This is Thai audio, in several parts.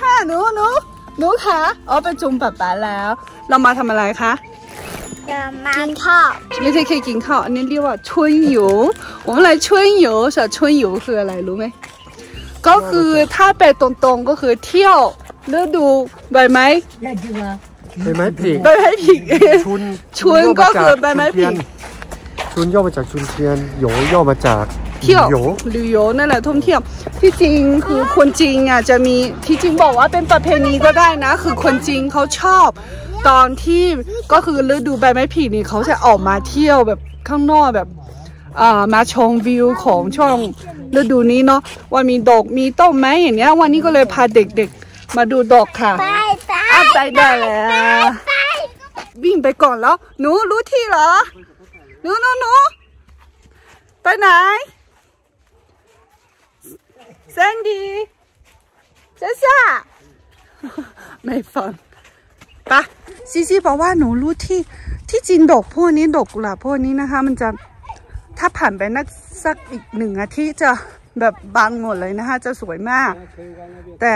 ค่ะ หนูหนูหนูค่ะอ๋อไปจุมป๊าป๊าแล้ว เรามาทำอะไรคะ 干嘛？靠。 ไม่ใช่แค่กินข้าวอันนี้เรียกว่า春游我们来春游ส春游คืออะไรรู้ไหมก็คือถ้าไปตรงๆก็คือเที่ยวฤดูใบไม้ ใบไม้ผลิ ใบไม้ผลิ ชุน ชุนก็คือใบไม้ผลิ ชุนย่อมาจากชุนเทียนโหยย่อมาจาก เที่ยวหรือโยนั่นแหละท่องเที่ยว ที่จริงคือคนจริงอะจะมีที่จริงบอกว่าเป็นประเพณีก็ได้นะ คือคนจริงเขาชอบ ตอนที่ก็คือฤดูใบไม้ผลินี่เขาจะออกมาเที่ยวแบบข้างนอกแบบอ่ามาชมวิวของช่องฤดูนี้เนาะว่ามีดอกมีต้นไม้อย่างเงี้ยวันนี้ก็เลยพาเด็กๆ มาดูดอกค่ะไปไปไปไปววิ่งไปก่อนแล้ว หนูรู้ที่เหรอ หนูหนูหนูไปไหน แซนดี้เจซ่าไม่ฟังไปะซีซีบอกว่าหนูรู้ที่ที่จริงดอกพวกนี้ดอกกุหลาบพวกนี้นะคะ มันจะถ้าผ่านไปนักสักอีกหนึ่งอาทิตย์จะแบบบางหมดเลยนะคะ จะสวยมาก แต่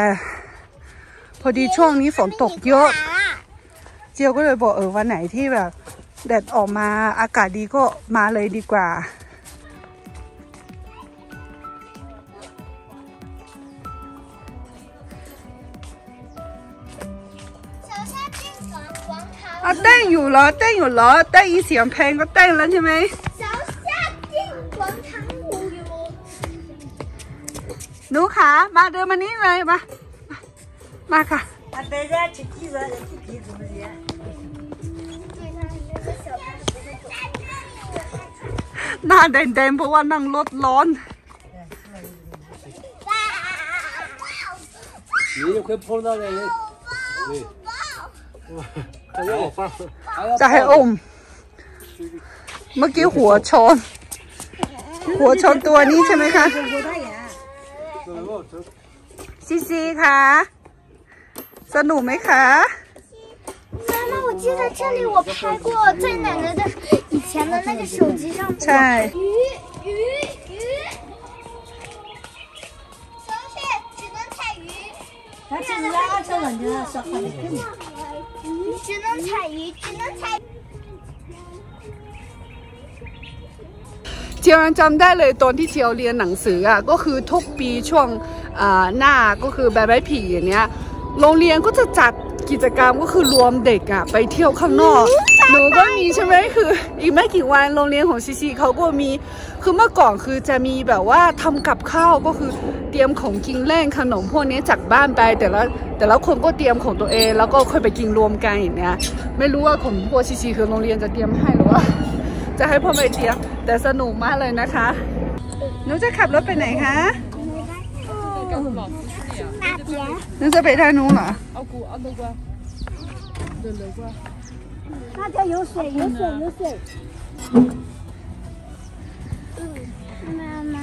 พอดีช่วงนี้ฝนตกเยอะ เจียวก็เลยบอกเออวันไหนที่แบบแดดออกมาอากาศดีก็มาเลยดีกว่า เพลงก็เต้นแล้วใช่ไหม 小夏宾广场舞有。 หนูขามาเดินมานี่เลยมา มาค่ะ 对，它里面的小朋友不会走。 หน้าแดงๆเพราะว่านั่งรถร้อน 你就可以碰到那人，对，还要放，还要 จะให้อม เมื่อกี้หัวชน หัวชนตัวนี้ใช่ไหมคะซีซีคะสนุกไหมคะ 妈妈，我记得这里我拍过在奶奶的以前的那个手机上面。 ใช่ 鱼鱼鱼，小雪只能采鱼。咱这是俺这人家说好的很。 只能采鱼，只能采。 เจียวยังจำได้เลยตอนที่เจียวเรียนหนังสืออ่ะก็คือทุกปีช่วงอ่าหน้าก็คือใบไม้ผลิอย่างเนี้ยโรงเรียนก็จะจัดกิจกรรมก็คือรวมเด็กอ่ะไปเที่ยวข้างนอก หนูก็มีใช่ไหมคืออีกไม่กี่วันโรงเรียนของซีซีเขาก็มีคือเมื่อก่อนคือจะมีแบบว่าทำกับข้าวก็คือเตรียมของกินเล่นขนมพวกนี้จากบ้านไป แต่ละแต่ละคนก็เตรียมของตัวเอง แล้วก็ค่อยไปกินรวมกันอย่างเนี้ยไม่รู้ว่าของพวกซีซีคือโรงเรียนจะเตรียมให้หรือว่าจะให้พ่อไปเตรียมแต่สนุกมากเลยนะคะหนูจะขับรถไปไหนคะ那边。หนูจะไปทางนู้นเหรอ 那叫有水，有水，有水。妈妈，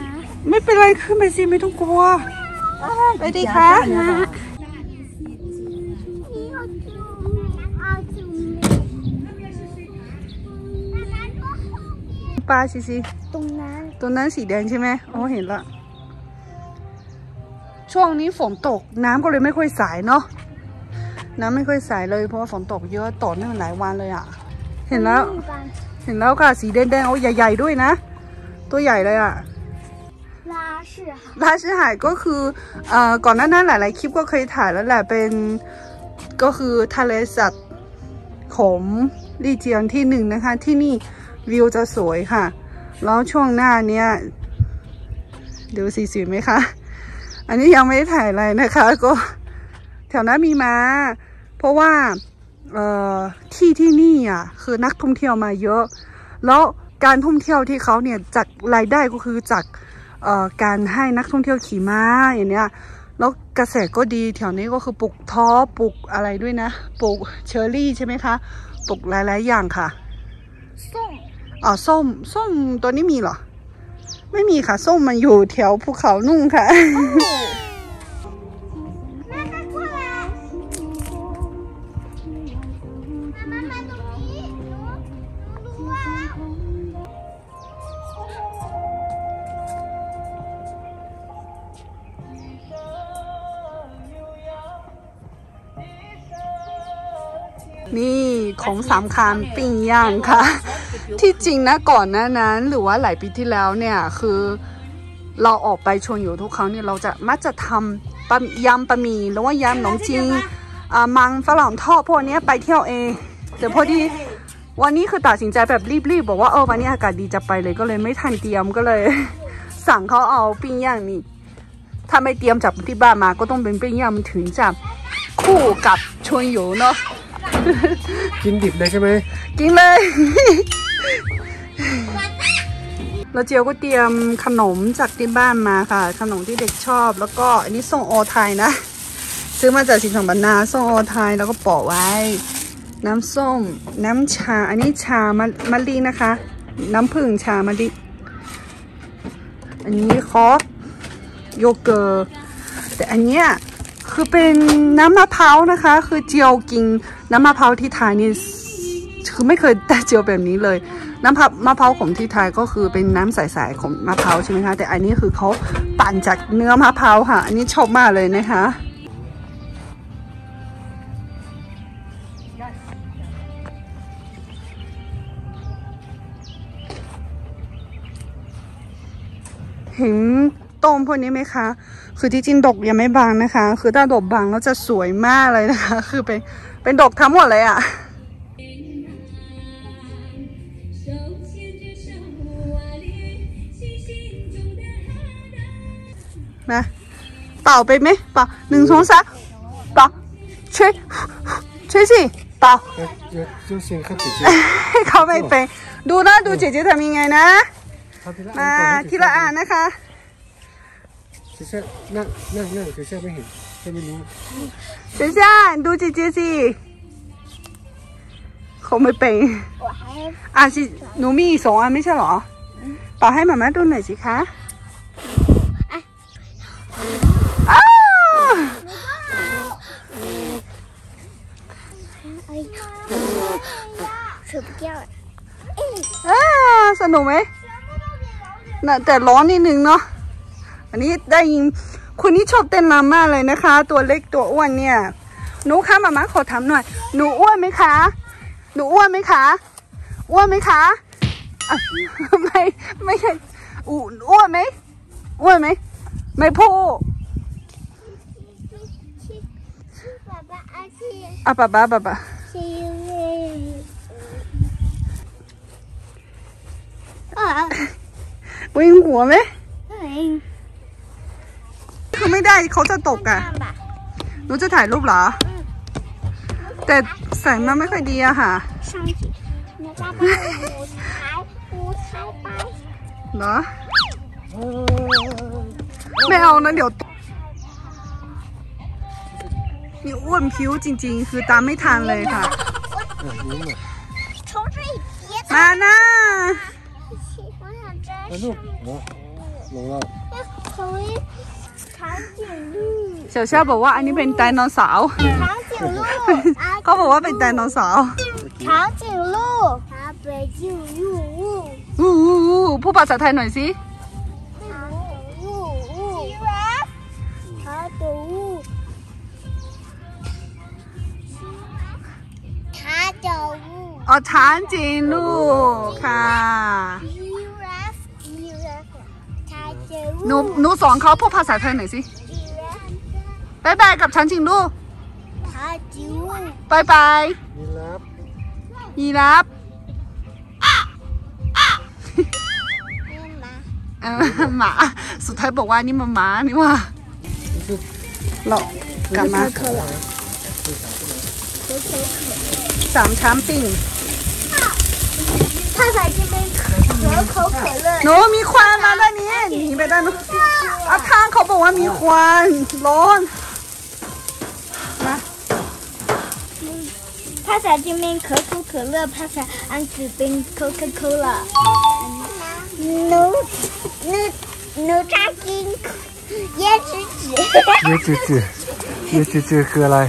ไม่เป็นไรขึ้นไปสิไม่ต้องกลัว ไปดีคะ 你要救啊救命！妈妈说后面 ปลาสิสิ 东南。 ตัวนั้นสีแดงใช่ไหมอ๋อเห็นละ ช่วงนี้ฝนตกน้ำก็เลยไม่ค่อยใสเนาะ น้ำไม่ค่อยใสเลยเพราะว่าฝนตกเยอะต่อเนื่องหลายวันเลยอะ เห็นแล้ว เห็นแล้วค่ะสีแดงๆเอาใหญ่ ๆด้วยนะ ตัวใหญ่เลยอะลาชิหายลาชิหาก็คือเอ่อก่อนหน้านั้นหลายๆคลิปก็เคยถ่ายแล้วแหละเป็นก็คือทะเลสัตว์ขมลีเจียงที่หนึ่งนะคะ ที่นี่วิวจะสวยค่ะ แล้วช่วงหน้าเนี้ยดูสีสวยไหมคะ อันนี้ยังไม่ได้ถ่ายอะไรนะคะ ก็แถวนั้นมีมา เพราะว่าเอ่อที่ที่นี่อะคือนักท่องเที่ยวมาเยอะ แล้วการท่องเที่ยวที่เขาเนี่ยจากรายได้ก็คือจากเอ่อการให้นักท่องเที่ยวขี่ม้าอย่างเนี้ยแล้วเกษตรก็ดีแถวนี้ก็คือปลูกท้อปลูกอะไรด้วยนะปลูกเชอร์รี่ใช่ไหมคะปลูกหลาย ๆ อย่างค่ะส้มอ๋อส้มส้มตัวนี้มีเหรอ ไม่มีค่ะ ส้มมันอยู่แถวภูเขานุ่งค่ะ ของสำคัญปิ้งย่างค่ะ ที่จริงนะก่อนหน้านั้น หรือว่าหลายปีที่แล้วเนี่ยคือ เราออกไปชวนอยู่ทุกครั้งเนี่ยเราจะมักจะทำปะยำปะหมี่หรือว่ายำหนมจีนอ่ามังฝรั่งทอดพวกเนี้ยไปเที่ยวเองแต่พอดีวันนี้คือตัดสินใจแบบรีบๆบอกว่าเออวันนี้อากาศดีจะไปเลยก็เลยไม่ทันเตรียมก็เลย สั่งเขาเอาปิ้งย่างนี่ถ้าไม่เตรียมจากที่บ้านมาก็ต้องเป็นปิ้งย่างมันถึงจะคู่กับชวนอยู่เนาะ กินดิบเลยใช่ไหมกินเลย แล้วเจียวก็เตรียมขนมจากที่บ้านมาค่ะ ขนมที่เด็กชอบ แล้วก็อันนี้ส่งโอไทยนะ ซื้อมาจากสิงห์บรรณาส่งโอไทยแล้วก็ปอกไว้ น้ำส้ม น้ำชา อันนี้ชามะมะลินะคะ น้ำผึ้งชามะลิอันนี้คอฟโยเกิร์ตแต่อันเนี้ย คือเป็นน้ำมะพร้าวนะคะ คือเจียวกินน้ำมะพร้าวที่ไทยนี่คือไม่เคยได้เจียวแบบนี้เลย น้ำมะพร้าวของที่ไทยก็คือเป็นน้ำใสๆของมะพร้าวใช่ไหมคะ แต่อันนี้คือเขาปั่นจากเนื้อมะพร้าวค่ะ อันนี้ชอบมากเลยนะคะเห็น ต้มพวกนี้ไหมคะ คือที่จริงดกยังไม่บางนะคะ คือถ้าดกบางแล้วจะสวยมากเลยนะคะ คือเป็นเป็นดอกทั้งหมดเลยอะ่ะมาเป่าไปไหมเป่าหนึ่งสองสามเป่าช่วยช่วยสิเป่าเขาไม่เป็นดูนะดูเจ๊เจ๊ทำยังไงนะมาทีละอ่านนะคะ เชเช่นั่งนั่งนั่งเชเช่ไม่เห็นเชไม่รู้เชเช่ดูจีจีสิเขาไม่เป็นอะสิหนูมีสองอันไม่ใช่หรอเป่าให้หมาม่ดูหน่อยสิคะสอดอ่สนุกไหมแต่ร้อนนิดนึงเนาะันนี้ได้ยินคุณนี้ชอบเต้นมามากเลยนะคะ ตัวเล็กตัวอ้วนเนี่ยหนูคะมาม่าขอถามหน่อย หนูอ้วนไหมคะ หนูอ้วนไหมคะ อ้วนไหมคะไม่ไม่ใช่อ้วนไหมอ้วนไหมไม่พูอะปะาป๊าปะาป๊วิ่งหัวไหม คือไม่ได้เขาจะตกอะหนูจะถ่ายรูปเหรอ แต่แสงมันไม่ค่อยดีอะค่ะเนาะไม่เอานะเดี๋ยวนี่อ้วนผิวจริง ๆ คือตามไม่ทันเลยค่ะมานะลูกหนูหนูเา ช้างยวเฉียวาบอกว่าอันนี้เป็นไดโนเสาร์ช้าวเขาบอกว่าเป็นไดโนเสาร์ช้างจิ๋วลูกช้าเป็นจิ๋วลูกอู้อู้อู้ภาษาไทยหน่อยสิอ๋อช้างจิ๋วลูกค่ะ หนูหนูสอนเขาพูดภาษาไทยหน่อยสิบายบายกับฉันจริงลูกบายบายยีรับยีรับหมาสุดท้ายบอกว่านี่มันหมานี่ว่าเรอกลับมาสามช้ำปิ่งภาษาจีน หนูมีควันมาด้านนี้หนีไปด้านนู้นอาข้างเขาบอกว่ามีควันร้อน 太太这边可口可乐，太太安这边可口可乐。牛牛牛轧金椰子纸 เยจืดจืดเยจืดจืดคืออะไร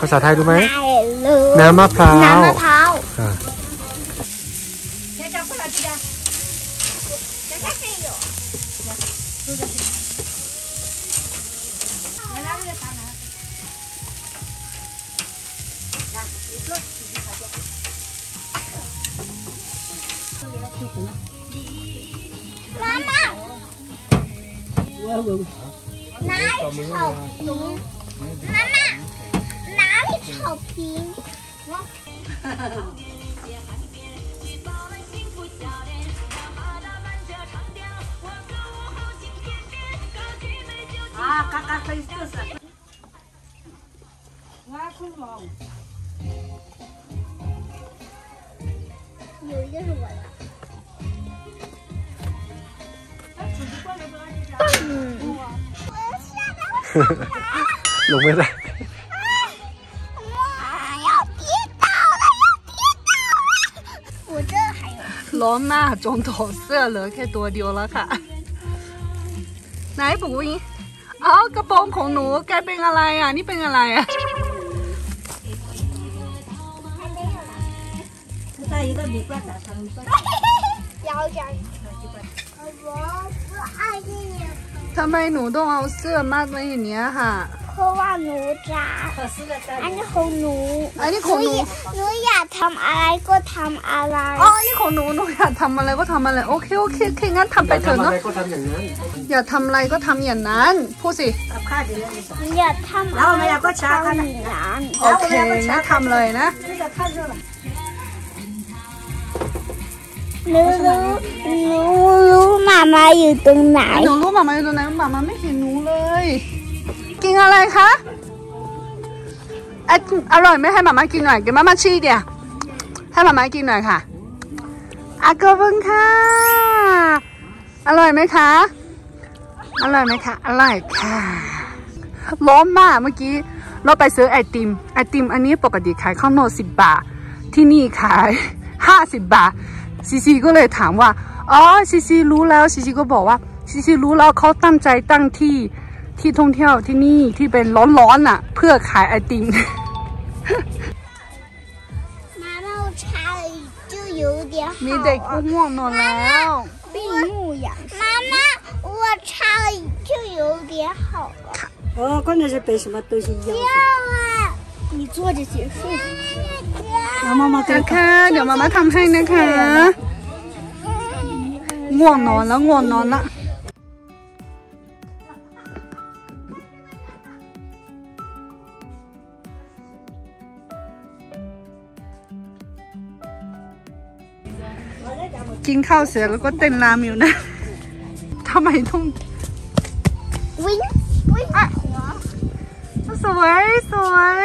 ภาษาไทยรู้ไหม 奶酪 น้ำมะพร้าว 南瓜桃。 อ่า 妈 嘎嘎卡！你丢的。我恐龙。有一个是我的。嗯，我下单。有没在？啊！我要跌倒了！要跌倒啊！我这还有。老马装道士，了看多丢了哈。哪不高兴？ เอากระโปรงของหนูแกเป็นอะไรอะ นี่เป็นอะไรอะทำไมหนูต้องเอาเสื้อมากไว้อย่างเนี้ยค่ะ เพราะว่าหนูรักอันนี้ของหนูอันนี้ของหนูหนูอยากทำอะไรก็ทำอะไรอ๋ออันนี้ของหนูหนูอยากทำอะไรก็ทำอะไรโอเคโอเคโอเคงั้นทำไปเถอะเนาะอย่าทำอะไรก็ทำอย่างนั้นพูดสิอย่าทำอะไรก็ทำอย่างนั้นโอเคนะทำเลยนะหนูรู้หนูรู้มามาอยู่ตรงไหนหนูรู้มามาอยู่ตรงไหนมามาไม่เห็นหนูเลย กินอะไรคะอร่อยไหมให้มามากินหน่อยเดี๋ยวมามาชี้เดี๋ยวให้มามากินหน่อยค่ะอากบึงค่ะ อร่อยไหมคะ อร่อยไหมคะ อร่อยค่ะร้อนมากเมื่อกี้ เราไปซื้อไอติม ไอติมอันนี้ปกติขายข้าวงนอกสิบบาท ที่นี่ขายห้าสิบบาท ซีซีก็เลยถามว่า อ๋อ ซีซีรู้แล้ว ซีซีก็บอกว่า ซีซีรู้แล้วเขาตั้งใจตั้งที่ ที่ท่องเที่ยวที่นี่ที่เป็นร้อนๆน่ะ เพื่อขายไอติม 妈妈，我查了就有点好 มีเด็กก็ง่วงนอนแล้ว 闭目养妈妈，我查了就有点好了。哦，关键是被什么东西咬要啊，你坐着结束。了。妈妈给 นะคะ เดี๋ยวมามาทำให้นะคะ ง่วงนอนแล้วง่วงนอนละ กินข้าวเสร็จแล้วก็เต้นรามอยู่นะทำไมต้องวิ่งวิ่งหัวสวยสวย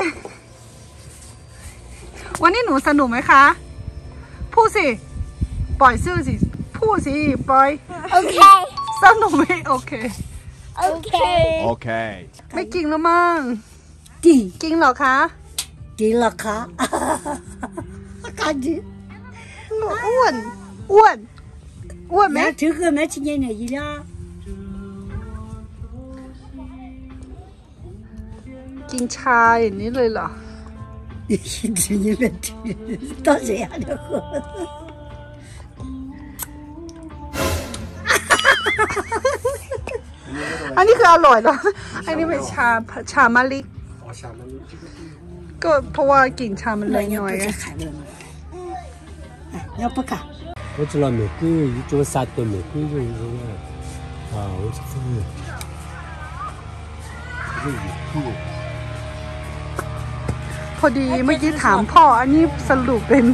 วันนี้หนูสนุกไหมคะ พูดสิ ปล่อยซื่อสิ พูดสิ ปล่อย โอเค สนุกไหมโอเค โอเค โอเค ไม่กินแล้วมั้งกินกินหรอคะ กินหรอคะ อาการจีหนูอ้วน อ้วน อ้วนไหม 买这个买几年的一两， กินชาอย่างนี้เลยเหรอ 一直你们吃，到这样的喝。 อันนี้คืออร่อยเหรอ อันนี้เป็นชา ชามะลิ อ๋อชามัน ก็เพราะว่ากลิ่นชามันแรงหน่อยไง 海了吗？哎，要不 看。我知道玫瑰一种啥的玫瑰就是这个啊，我是疯了。这个玫瑰。 พอดีเมื่อกี้ถามพ่อ อันนี้สรุปเป็น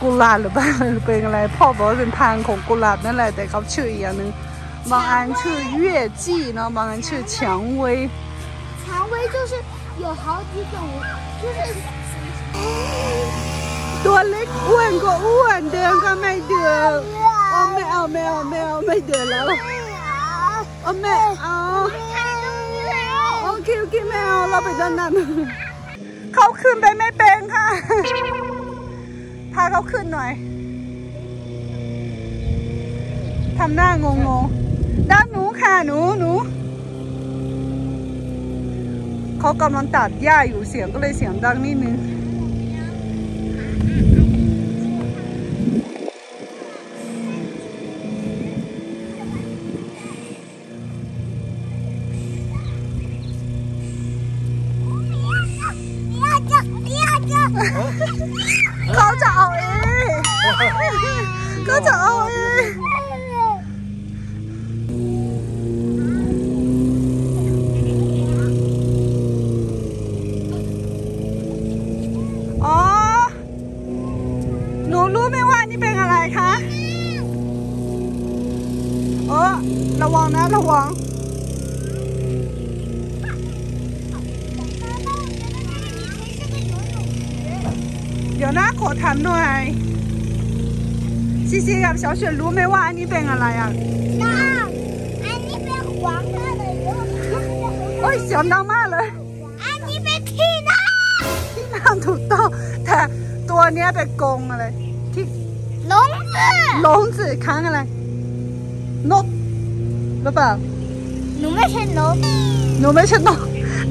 กุหลาบหรือเปล่าหรือเป็นอะไร พ่อบอกว่าเป็นทางของกุหลาบนั่นแหละ แต่เขาชื่ออีกอย่างหนึ่ง บางอันชื่อ月季เนาะบางอันชื่อ蔷薇蔷薇就是有好几种，就是 ตัวเล็กอ้วนก็อ้วน เดินก็ไม่เดินโอ้ไม่เอาไม่เอาไม่เอาไม่เดินแล้วโอ้ไม่เอาโอเคโอเคไม่เอาเราไปด้านนั้นเขาขึ้นไปไม่เป็นค่ะพาเขาขึ้นหน่อยทำหน้างงๆด้านหนูค่ะหนูหนูเขากำลังตัดหญ้าอยู่เสียงก็เลยเสียงดังนิดนึง ระวังนะระวัง เดี๋ยวนะขอถามหน่อยซีซีกับ小雪รู้ไหมว่าอันนี้เป็นอะไรอ่ะ 那安妮变黄色的，如果 โอ้ยเสียงดังมากเลย 安妮变天呐， ที่น้ำถูกต้องแต่ตัวเนี้ยเป็นกรงอะไร ที่ 笼子， หลงจืค้างอะไร นก หรือเปล่า หนูไม่ใช่นกหนูไม่ใช่นก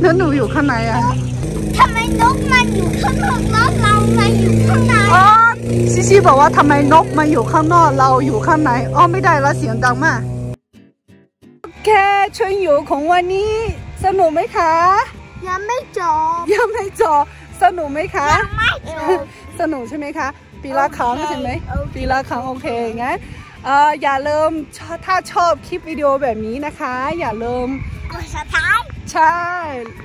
แล้วหนูอยู่ข้างในอะทำไมนกมันอยู่ข้างนอกแล้วเรามาอยู่ข้างในอ๋อซีซีบอกว่าทำไมนกมาอยู่ข้างนอกเราอยู่ข้างในอ๋อไม่ได้แล้วเสียงดังมากโอเคชวนอยู่ของวันนี้ สนุกไหมคะ ยังไม่จบยังไม่จบสนุกไหมคะยังไม่จบสนุกใช่ไหมคะปีละครั้งโอเคใช่ไหมโอเคปีละครั้งโอเคงั้น เอ่ออย่าลืมชอบถ้าชอบคลิปวิดีโอแบบนี้นะคะ อย่าลืมกดสตาร์ทใช่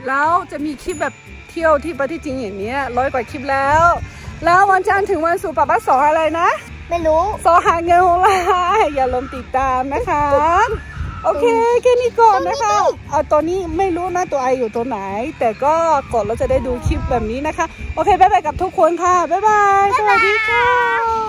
แล้วจะมีคลิปแบบเที่ยวที่ประเทศจีนอย่างเนี้ยร้อยกว่าคลิปแล้ว แล้ววันจันทร์ถึงวันศุกร์ป้าป้าสอนอะไรนะ ไม่รู้สอนหาเงินของเราอย่าลืมติดตามนะคะ โอเคแค่นี้ก่อนนะคะเอาตอนนี้ไม่รู้นะตัวไออยู่ตัวไหน แต่ก็กดแล้วจะได้ดูคลิปแบบนี้นะคะ โอเคบ๊ายบายกับทุกคนค่ะบ๊ายบายสวัสดีค่ะ